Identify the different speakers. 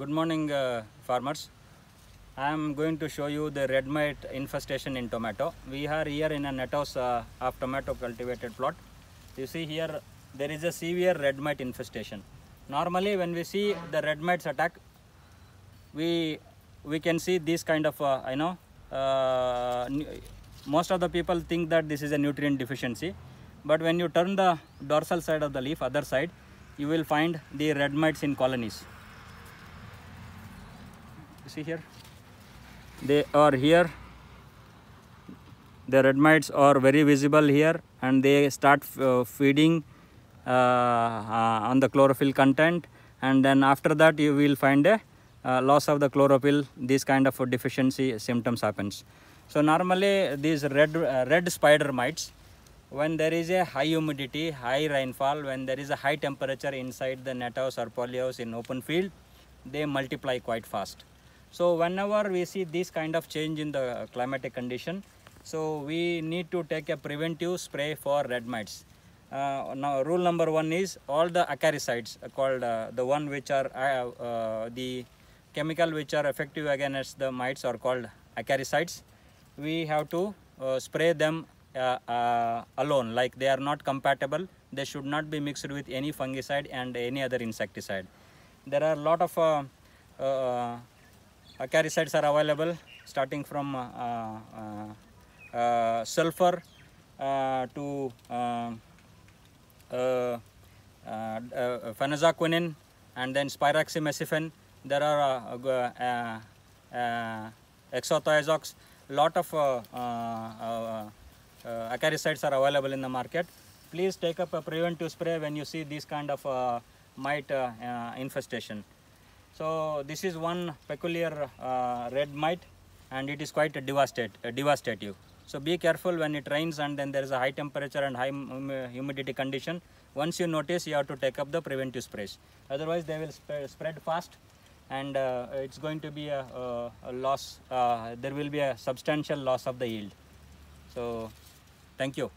Speaker 1: Good morning, uh, farmers. I am going to show you the red mite infestation in tomato. We are here in a net house uh, of tomato cultivated plot. You see here there is a severe red mite infestation. Normally, when we see the red mites attack, we we can see this kind of uh, you know uh, most of the people think that this is a nutrient deficiency but when you turn the dorsal side of the leaf other side you will find the red mites in colonies you see here. They are here. The red mites are very visible here and they start uh, feeding uh, uh, on the chlorophyll content. And then after that you will find a uh, loss of the chlorophyll. This kind of deficiency symptoms happens. So normally these red uh, red spider mites when there is a high humidity high rainfall when there is a high temperature inside the net house or polyhouse in open field they multiply quite fast so whenever we see this kind of change in the climatic condition, so we need to take a preventive spray for red mites. Uh, now rule number one is all the acaricides uh, called uh, the one which are uh, uh, the chemical which are effective against the mites are called acaricides. We have to uh, spray them alone like they are not compatible. They should not be mixed with any fungicide and any other insecticide. There are a lot of uh, uh, acaricides are available starting from uh, uh, uh, sulfur uh, to uh, uh, uh, uh, fenazaquin and then spiromesifen. There are uh, uh, uh, hexythiazox. Lot of uh, uh, uh, uh, acaricides are available in the market. Please take up a preventive spray when you see this kind of uh, mite uh, uh, infestation. So this is one peculiar uh, red mite and it is quite devastate, uh, devastative. So be careful when it rains and then there is a high temperature and high hum- humidity condition. Once you notice you have to take up the preventive sprays. Otherwise they will sp- spread fast and uh, it's going to be a, a, a loss, uh, there will be a substantial loss of the yield. So thank you.